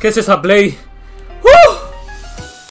¿Qué es esa play? ¡Uh!